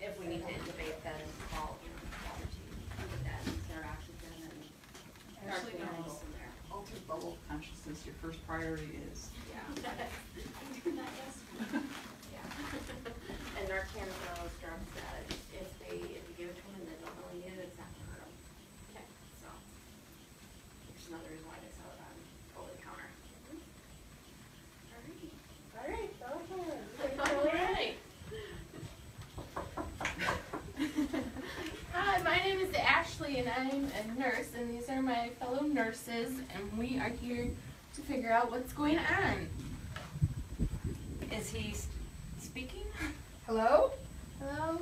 if we need to intubate, then call, you know, water team, put that in their oxygen and. Actually, no. is in there. Altered bubble consciousness, your first priority is. Yeah. Yeah. And Narcan is one of those drugs that if they, if you give it to them and they don't really need it, it's not gonna hurt them. Okay. So, which is another reason why they sell it on over the counter. Alright. All right, go ahead. Hi, my name is Ashley and I'm a nurse and these are my fellow nurses and we are here to figure out what's going on. Is he speaking? Hello? Um,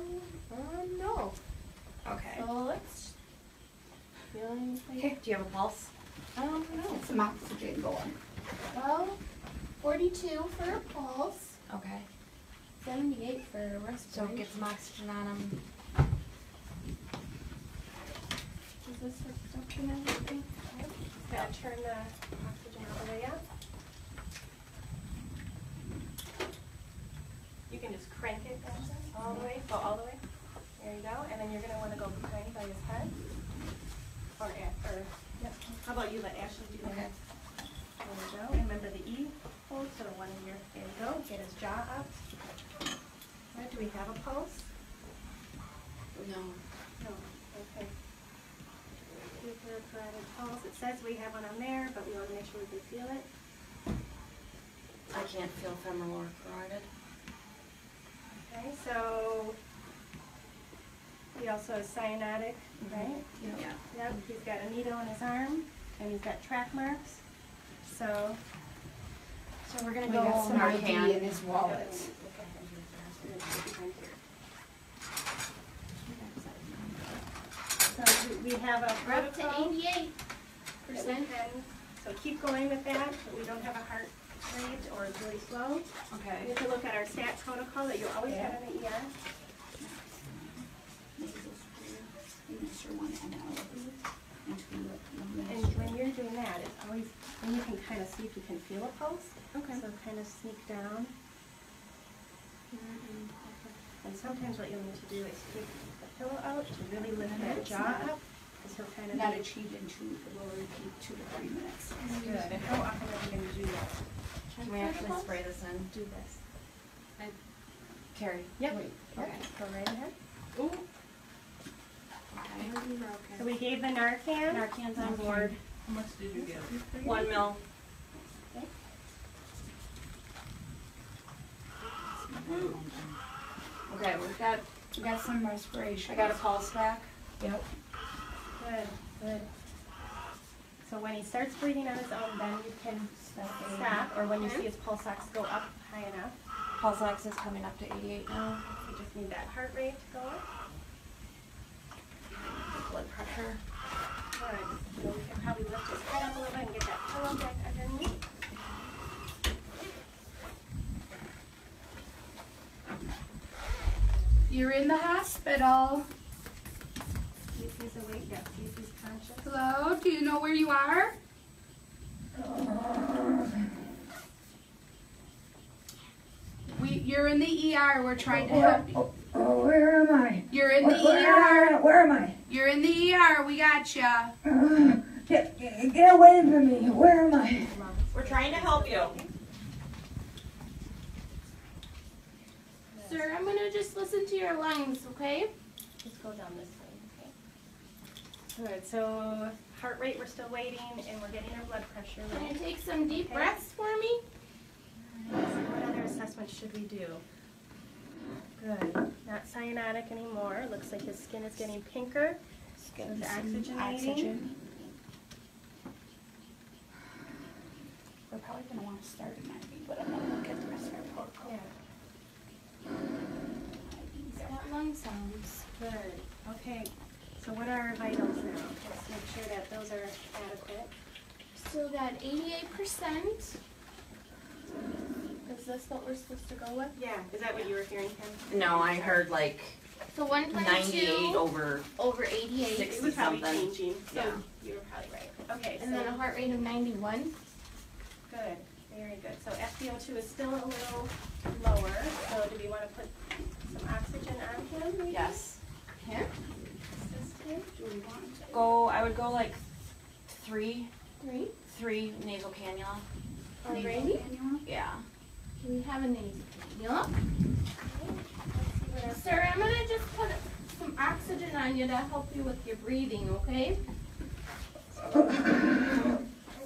um, no. Okay. So let's. Okay, do you have a pulse? um, no. Get some oxygen going. Well, 42 for a pulse, Okay. 78 for a respiratory. So get some oxygen on him. Is this hooked up and everything? Gotta turn the oxygen all the way up. You can just crank it all the way, go all the way. There you go, and then you're gonna wanna go behind by his head. Or, a- or, yep. how about you let Ashley do that? Okay. There you go, remember the E hold, so the one of your, there you go, get his jaw up. Alright, do we have a pulse? No. No, okay. Deeper carotid pulse, it says we have one on there, but we wanna make sure we can feel it. I can't feel femoral or carotid. Okay, so he also has cyanotic, mm-hmm. right? Yeah. Yep, he's got a needle in his arm and he's got track marks. So, So we're gonna We go got some ID Narcan. in his wallet. We- have a We're up to protocol. eighty-eight percent. So keep going with that, but we don't have a heart rate or it's really slow. We Okay. have to look at our stat protocol that you always have in the ER. Nasal spray, insert one ml into the And when you're doing that, it's always, then you can kind of see if you can feel a pulse. Okay. So kind of sneak down. And sometimes what you'll need to do is take the pillow out to really lift that jaw up, because he'll kind of. Not achieved in two, it will repeat two to three minutes. Good, and how often are we gonna do that? Can we actually spray this in? Do this. Carrie? Yep. Wait, Yep, Okay. Go right ahead. Ooh. Okay. So we gave the Narcan. Narcan's on board. How much did you give? One mil. Okay, we've got, We got some respiration. I got a pulse back. Yep. Good, good. So when he starts breathing on his own, then you can stop, or when you mm-hmm. see his pulse ox go up high enough. Pulse ox is coming up to eighty-eight now. You just need that heart rate to go up. Blood pressure. Good. So we can probably lift his head up a little bit and get that pillow back underneath. You're in the hospital. See if he's awake, yeah, see if he's conscious. Hello, do you know where you are? We, you're in the ER. We're trying to help you. Oh, where am I? You're in the Where, ER. where am I? You're in the ER. We got you. Uh, get, get away from me. Where am I? We're trying to help you. Sir, I'm gonna just listen to your lungs, okay? Just go down this way, okay? Good, so heart rate, we're still waiting, and we're getting our blood pressure. Can you right? take some deep Okay. breaths for me? So what other assessment should we do? Good, not cyanotic anymore, looks like his skin is getting pinker. Get Is oxygenating? Oxygen. We're probably gonna wanna start an IV, but I'm gonna look at the rest of our protocol. Yeah, That lung sounds. good, okay, so what are our vitals now? Let's make sure that those are adequate. So that 88%. Is this what we're supposed to go with? Yeah, is that what you were hearing, Ken? No, I heard like So 1.2 ninety-eight over, over 88. Six. It was probably something. changing, so Yeah. you were probably right. Okay, And then a so, heart rate of 91. good, very good. So FiO2 is still a little lower, so do we want to put some oxygen on him, maybe? Yes. Here, Assist him. Go, I would go like three, three. three nasal cannula. Alrighty. Yeah. Can we have a nasal cannula. Let's see what. Sir, I'm gonna just put some oxygen on you to help you with your breathing, okay?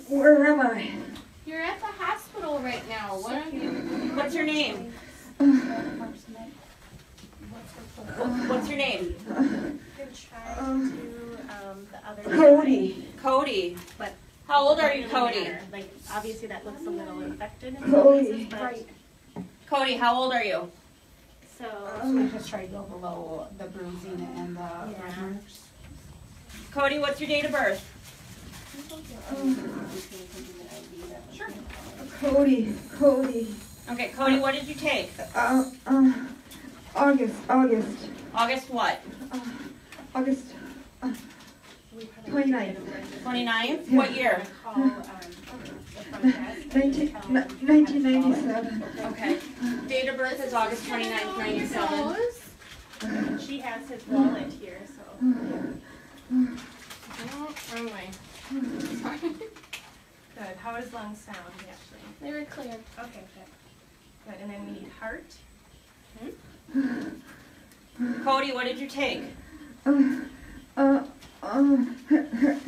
Where am I? You're at the hospital right now. What are you? What's your name? What's your name? You to, um, the other. Cody. Cody. But. How old are you, Cody? Like, obviously that looks a little infected in some Cody. places, but, Cody, how old are you? so, We just try to go below the bruising and the Yeah. marks. Cody, what's your date of birth? Sure. Cody. Cody. Okay, Cody, what did you take? Uh, uh, August. August. August what? August. we probably 29. need to get a 29th? Yeah. What year? Call, um, the front desk. 19, Tell n- them 1997. Okay. Date of birth is August Just gonna 29th, go 97. She has his wallet here, so. Oh, wrong way. Sorry. Good. How is does lungs sound, actually? They were clear. Okay, good. Good, and then we need heart. Cody, what did you take? Uh, uh, uh,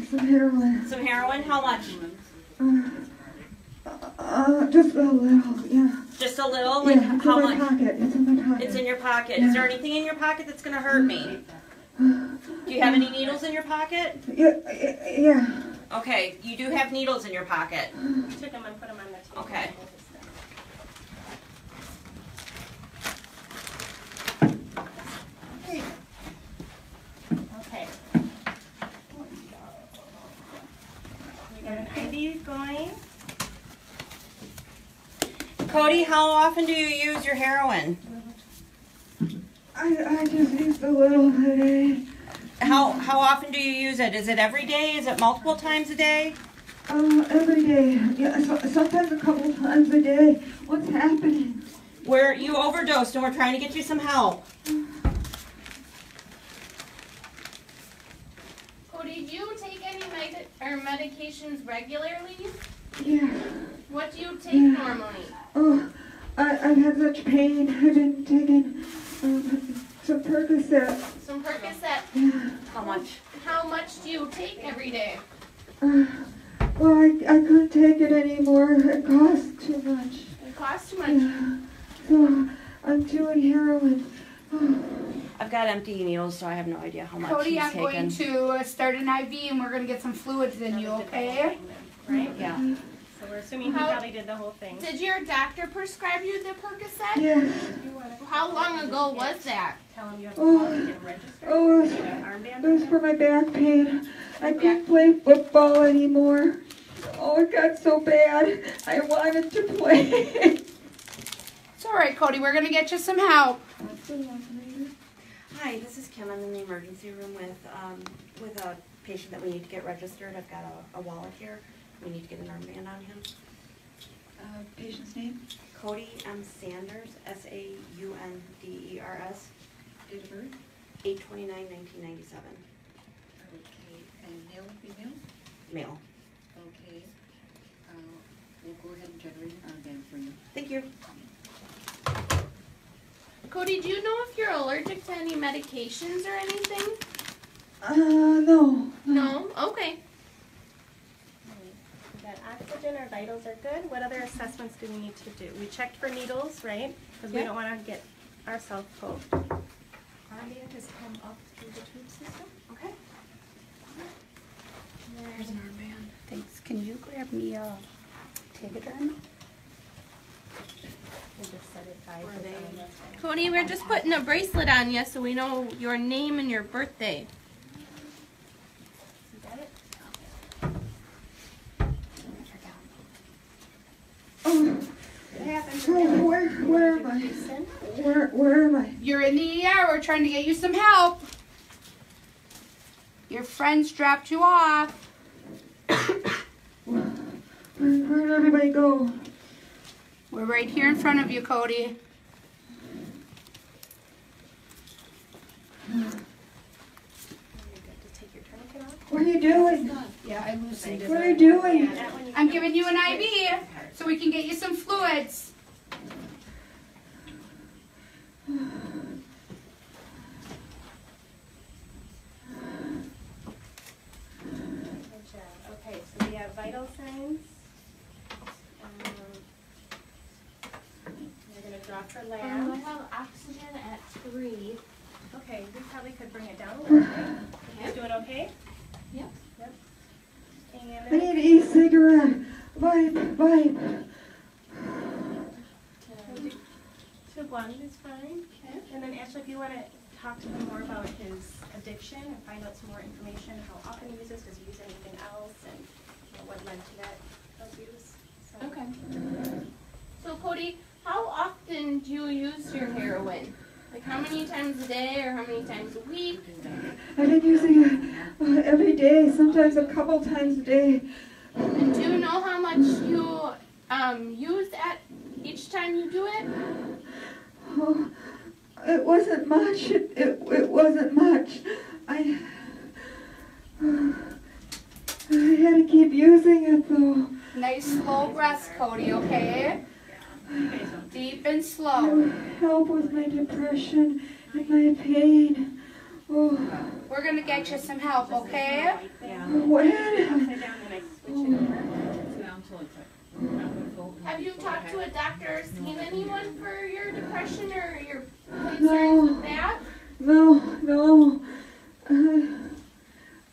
some heroin. Some heroin? How much? Uh, uh, just a little, yeah. Just a little? Like yeah, it's how in my much? pocket. It's in my pocket. It's in your pocket. Is there anything in your pocket that's gonna hurt me? Do you have any needles in your pocket? Yeah, yeah, yeah. Okay, you do have needles in your pocket. Took them and put them on the table. Okay. Okay. We got an IV going. Cody, how often do you use your heroin? I, I just use a little today. How how often do you use it? Is it every day? Is it multiple times a day? Uh, every day. Yeah, so, sometimes a couple times a day. What's happening? Where you overdosed and we're trying to get you some help. Cody, do you take any med- or medications regularly? Yeah. What do you take normally? Oh, I, I've had such pain. I've been taking um, some Percocet. Some Percocet. Yeah. How much? How much do you take every day? Uh, well, I, I couldn't take it anymore. It costs too much. It costs too much. Yeah. So I'm doing heroin. I've got empty needles, so I have no idea how much Cody, he's I'm going to uh, start an IV and we're gonna get some fluids in you, okay? Right? Yeah. So we're assuming he probably did the whole thing. Did your doctor prescribe you the Percocet? Yeah. How long ago was that? Tell him you have to Oh. and get? Oh, Need an it was for my back pain. I couldn't play football anymore. Oh, it got so bad. I wanted to play. It's all right, Cody. We're gonna get you some help. Hi, this is Kim. I'm in the emergency room with um, with a patient that we need to get registered. I've got a, a wallet here. We need to get an armband on him. Uh, patient's name, Cody M. Sanders, S A U N D E R S, date of birth, 829 1997. okay, and male, female? Male. Okay. Uh, We'll go ahead and generate an armband for you. Thank you. Cody, do you know if you're allergic to any medications or anything? Uh, no. No? Okay. We got oxygen, our vitals are good. What other assessments do we need to do? We checked for needles, right? Because we Yeah. don't want to get ourselves poked. Armband has come up through the tube system. Okay. Here's an armband. Thanks. Can you grab me a Tegaderm? We just set it by. Were the they- time. Cody, we're just putting a bracelet on you so we know your name and your birthday. trying to get you some help. Your friends dropped you off. Where did everybody go? We're right here in front of you, Cody. What are you doing? Yeah, I loosened it. What are you doing? I'm giving you an IV so we can get you some fluids. We're for Um, I have oxygen at three. Okay, we probably could bring it down a little bit. You Okay. doing okay? Yep. Yep. I And need then, an e-cigarette. Vibe, vibe. two one is fine. Okay. And then Ashley, if you wanna talk to him more about his addiction and find out some more information, how often he uses, does he use anything else, and you know, what led to that abuse. So- Okay. So Cody, how often do you use your heroin? Like how many times a day or how many times a week? I've been using it every day, sometimes a couple times a day. And do you know how much you um, use at each time you do it? Oh, it wasn't much. It, it, it wasn't much. I, I had to keep using it though. Nice slow breaths, Cody, okay? Deep and slow. Help with my depression and my pain. Oh, We're gonna get you some help, okay? when? Upside down and I switch it over. Have you talked to a doctor or seen anyone for your depression or your concerns No. with that? No, no. Uh,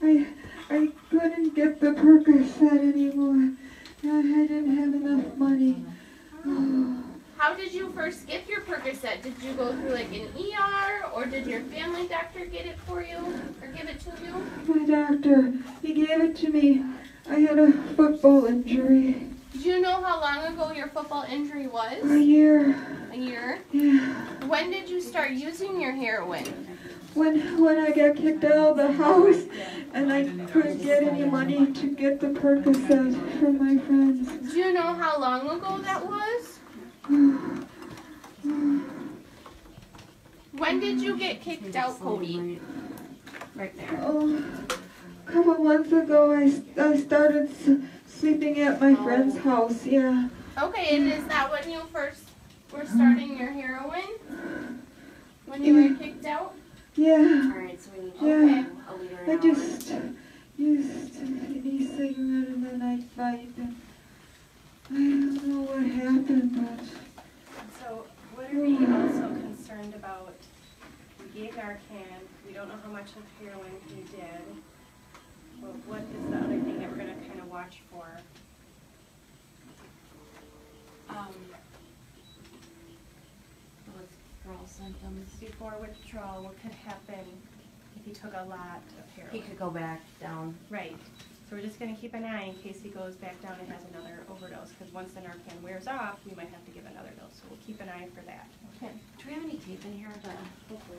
I, I couldn't get the Percocet anymore. I didn't have enough money. How did you first get your Percocet? Did you go through like an ER or did your family doctor get it for you or give it to you? My doctor, he gave it to me. I had a football injury. Do you know how long ago your football injury was? A year. A year? Yeah. When did you start using your heroin? When when I got kicked out of the house and I couldn't get any money to get the Percocet from my friends. Do you know how long ago that was? When did you get kicked out, Cody? Right there. Oh, a couple months ago, I, I started s- sleeping at my friend's house. Yeah. Okay, and is that when you first were starting your heroin? When you were mm. kicked out? Yeah. Alright, so we need Yeah. to a liter an I hour. just used an e-cigarette and then I vaped. and I don't know what happened, but So what are we also concerned about? We gave Narcan, we don't know how much of heroin he did. But what is the other thing that we're gonna kind of watch for? Um, withdrawal symptoms. Before withdrawal, what could happen if he took a lot of heroin? He could go back down. Right, so we're just gonna keep an eye in case he goes back down and has another overdose, because once the Narcan wears off, we might have to give another dose, so we'll keep an eye for that. Okay. Do we have any tape in here? The, hopefully.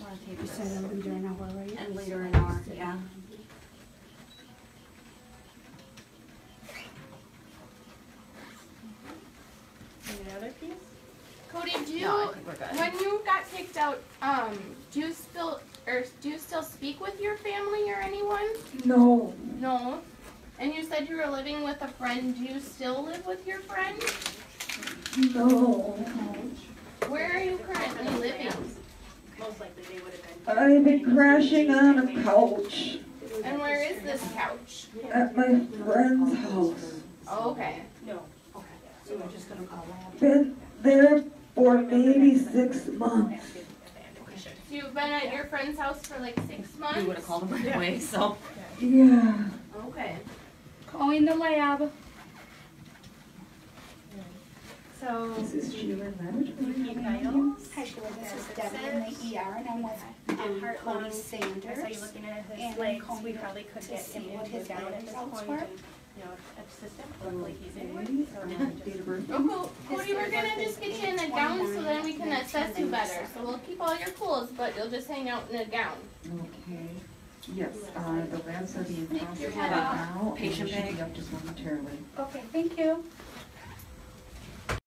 A lot of tape. You said a liter an hour, right? And liter an hour, yeah. And another piece? Cody, do you, No, I think we're good. when you kicked out, um, do you still, or do you still speak with your family or anyone? no. No. And you said you were living with a friend. Do you still live with your friend? No. Where are you currently living? Most likely they would have been. I've been crashing on a couch And where is this couch? at my friend's house. Okay. No. Okay. So we're just gonna call lab. Been there for maybe six months. So you've been at your friend's house for like six months? We would've called him right away, so. Yeah. Okay. Calling the lab. So, This is Sheila keep Laboratory. vitals. Hi, Sheila, this is Debbie in the ER, and I'm with um, Cody lung. I you Sanders. looking at his And legs, we probably could to get him what into a his gown at this point were. and, you know, assist him, luckily he's in one, so we'll just- Date of birth. Oh. Cody, we're gonna just get you in a gown so then we can assess you better. So we'll keep all your clothes, but you'll just hang out in a gown. Okay. Yes, uh, the labs are being processed right head off. now. and Patient should bag. be up just momentarily. Okay, thank you.